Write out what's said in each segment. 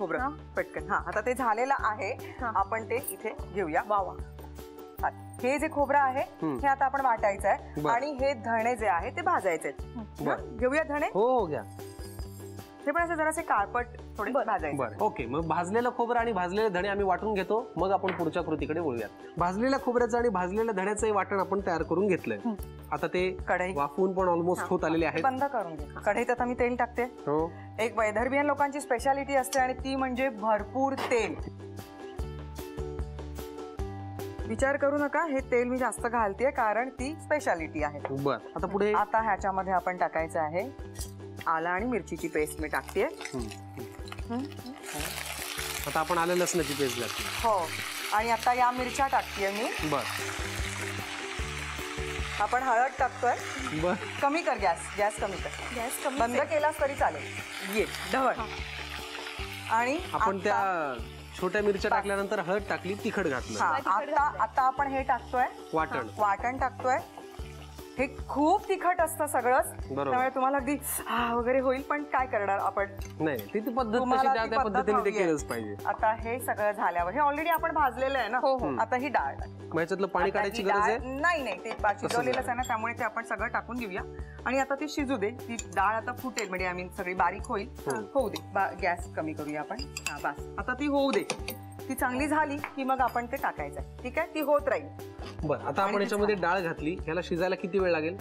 खोबरं पटकन हा आता ते झालेलं आहे हा. आपण ते इथे घेऊया वा वा हा. हे जे खोबरं आहे हम्म. हे आता आपण वाटायचं आहे बरं. आणि हे धणे जे आहे ते भाजायचे आहेत. बरं. हा, घेऊया धणे हो हो घ्या हे पण असे जरासे काळपट थोडे बरं. भाजायचे. बरं. ओके मग भाजलेलं खोबरं आणि भाजलेले धणे आम्ही वाटून घेतो. मग आपण पुढच्या कृतीकडे वळूया भाजलेल्या खोबऱ्याचं आणि भाजलेल्या धण्याचंही वाटण आपण तयार करून घेतलंय. आता ते कढई. वाफवून पण ऑलमोस्ट होत आलेले आहेत. बंद करून घे. कढईत आता मी तेल टाकते. हो. एक वैदर्भियन लोकांची स्पेशालिटी असते आणि ती म्हणजे भरपूर तेल. विचार करू नका हे तेल मी जास्त घालते कारण ती स्पेशालिटी आहे. बर. आता पुढे? आता ह्याच्यामध्ये आपण टाकायचं आहे. आला आणि मिरचीची पेस्ट मी टाकते. हम्म. आता आपण आलं लसणाची पेस्ट घातली हो. आणि आता या मिरच्या टाकतेय मी. बर. आपण हळद टाकतोय. बर. कमी कर गॅस. गॅस कमी कर. गॅस कमी बंद केलास तरी चालेल. ये ढवळ. आणि आपण त्या छोट्या मिरच्या टाकल्यानंतर हळद टाकली तिखट घातलं. आता आता आपण हे टाकतोय. वाटण. वाटण टाकतोय. हे खूप तिखट असतं सगळंच. बरोबर. त्यामुळे तुम्हाला अगदी हा वगैरे होईल पण काय करणार आपण? नाही ती ती पद्धत तशी तुम्हाला त्या ती त्या पद्धत पद्धतीने ते हवी आहे. केलंच पाहिजे. आता हे सगळं झाल्यावर हे ऑलरेडी आपण भाजलेलं आहे ना? हो, हो. आता ही डाळ. टाक. मग ह्याच्यातलं पाणी आता काढायची ही गरज डाळ- आहे? नाही नाही ते बा- शिजवलेलंच आहे ना त्यामुळे ते आपण सगळं टाकून देऊया आणि आता ती शिजू दे. ती डाळ आता फुटेल म्हणजे आम्ही सगळी बारीक होईल. होऊ दे बा- गॅस कमी करूया आपण. हा बस. आता ती होऊ दे. ती चांगली झाली की मग आपण ते टाकायचं. ठीक आहे? ती होत राहील. बरं आता आपण याच्यामध्ये डाळ घातली. ह्याला शिजायला किती वेळ लागेल?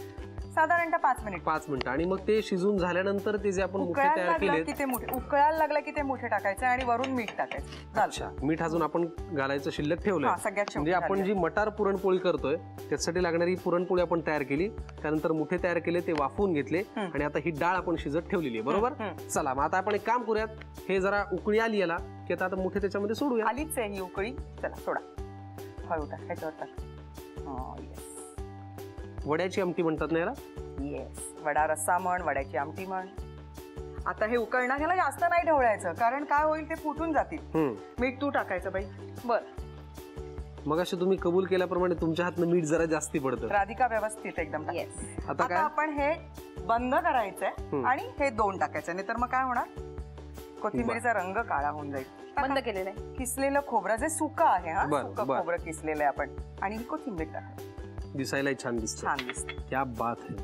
साधारणतः पाच मिनिट. पाच मिनिटं. आणि मग ते शिजून झाल्यानंतर ते जे आपण मुठे तयार लागलं केले की ते मोठे उकळायला लागलं की ते मोठे टाकायचे आणि वरून मीठ टाकायचं. अच्छा. मीठ अजून आपण घालायचं शिल्लक ठेवलंय. हा, सगळ्यात म्हणजे आपण. जी मटार पुरणपोळी करतोय त्याच्यासाठी लागणारी पुरणपोळी आपण तयार केली. त्यानंतर मुठे तयार केले ते वाफवून घेतले. आणि आता ही डाळ आपण शिजत ठेवली आहे. बरोबर. चला मग आता आपण एक काम करूयात. हे जरा उकळी आली याला. की आता आता मुठे त्याच्यामध्ये सोडूया. आलीच आहे ही उकळी. चला सोडा. हळू टाक ह्याच्यावर टाक. येस वड्याची आमटी म्हणतात ना याला? येस वडा रस्सा म्हण वड्याची आमटी म्हण. आता हे उकळणार ह्याला जास्त नाही ढवळायचं कारण काय होईल ते फुटून जातील. मीठ तू टाकायचं बाई. बर. मग असे तुम्ही कबूल केल्याप्रमाणे तुमच्या हातनं मीठ जरा जास्ती पडतं. राधिका व्यवस्थित एकदम. आता काय? आपण हे बंद करायचंय. आणि हे दोन टाकायचं नाही तर मग काय होणार? कोथिंबीरचा रंग काळा होऊन जाईल. बंद केलेलं आहे. किसलेलं खोबरं जे सुकं आहे हा बर, सुकं बर. खोबरं किसलेलं आहे आपण. आणि ही कोथिंबीर टाकायची दिसायलाही छान दिसतं. छान दिसते. क्या बात है.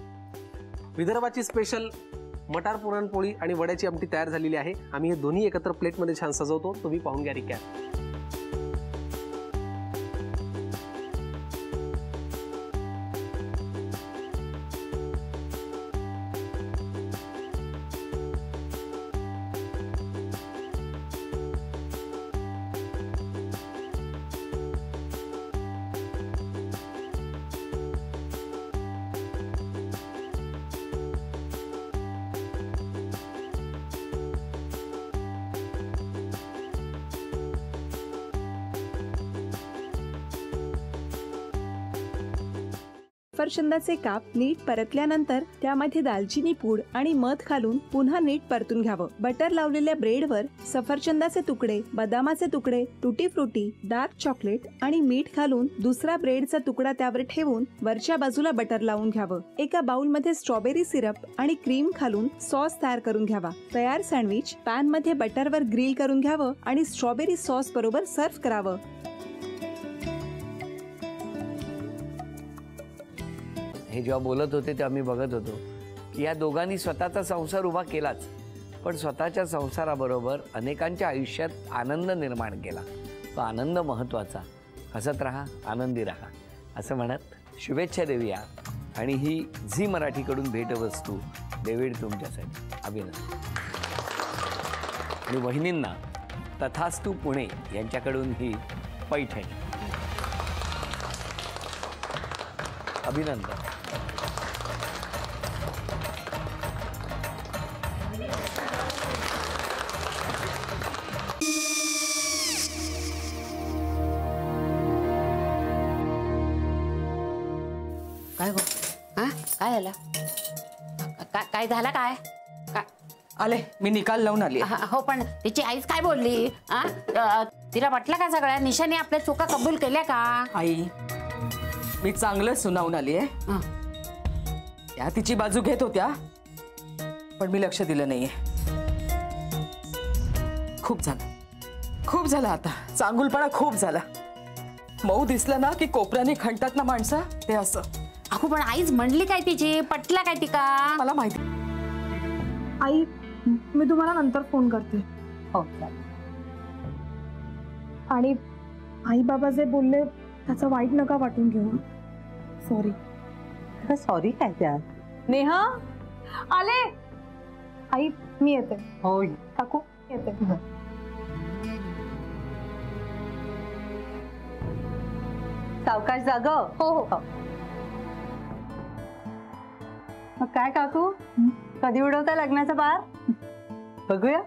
विदर्भाची स्पेशल मटार पुरणपोळी आणि वड्याची आमटी तयार झालेली आहे. आम्ही हे दोन्ही एकत्र प्लेटमध्ये छान सजवतो. तुम्ही पाहून घ्या रिकॅप सफरचंदाचे काप नीट परतल्यानंतर त्यामध्ये दालचिनी पूड आणि मध घालून पुन्हा नीट परतून घ्यावं. बटर लावलेल्या ब्रेडवर सफरचंदाचे तुकडे बदामाचे तुकडे तुटी फ्रुटी डार्क चॉकलेट आणि मीठ घालून दुसरा ब्रेडचा तुकडा त्यावर ठेवून वरच्या बाजूला बटर लावून घ्यावं. एका बाउलमध्ये स्ट्रॉबेरी सिरप आणि क्रीम घालून सॉस तयार करून घ्यावा. तयार सँडविच पॅनमध्ये बटरवर ग्रिल करून घ्यावं आणि स्ट्रॉबेरी सॉस बरोबर सर्व्ह करावं. हे जेव्हा बोलत होते तेव्हा मी बघत होतो की या दोघांनी स्वतःचा संसार उभा केलाच. पण स्वतःच्या संसाराबरोबर अनेकांच्या आयुष्यात आनंद निर्माण केला. तो आनंद महत्त्वाचा. हसत राहा आनंदी राहा. असं म्हणत शुभेच्छा देऊया. आणि ही झी मराठीकडून भेटवस्तू डेव्हिड तुमच्यासाठी. अभिनंदन. आणि वहिनींना तथास्तू पुणे यांच्याकडून ही पैठणी. अभिनंदन. काय गो? हा? काय झालं काय काय झालं काय? काय आले मी निकाल लावून आली हा, हो पण तिची आईच काय बोलली? हा? अ, तिला वाटलं का सगळ्या? निशाने आपल्या चुका कबूल केल्या का? आई मी चांगलं सुनावून आली आहे. हं. त्या तिची बाजू घेत होत्या पण मी लक्ष दिलं नाहीये. खूप झालं. खूप झालं आता. चांगुलपणा खूप झाला. मऊ दिसलं ना की कोपऱ्याने खणतात ना माणसं? ते असं. अगो पण आईच म्हणली काय तिची पटला काय ती का? मला माहिती. आई मी तुम्हाला नंतर फोन करते. हो आणि आई बाबा जे बोलले त्याचं वाईट नका वाटून घेऊ. सॉरी। सॉरी काय त्या नेहा? आले? आई मी येते. हो काकू येते. सावकाश जाग. हो हो. मग काय काकू? कधी उडवता लग्नाचा बार बघूया.